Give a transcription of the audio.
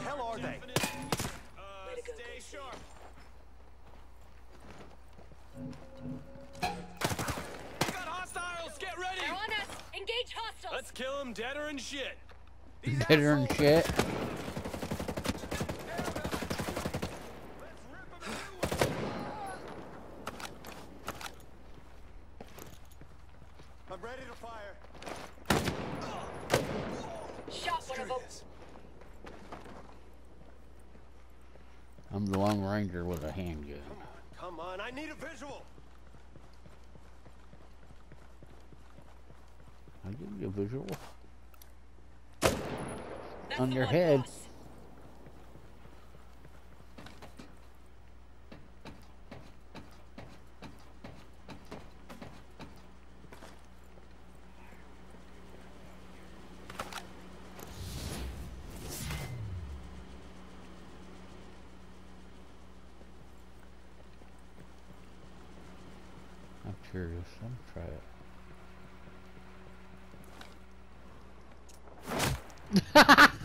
hell are they? Uh, stay sharp. We got hostiles. Get ready. They're on us! Engage hostiles! Let's kill them dead or in shit. Bitter and shit. I'm ready to fire. Shot one of them. I'm the Lone Ranger with a handgun. Come on, I need a visual. I'll give you a visual. That's On your head. boss. Curious. I'm try it.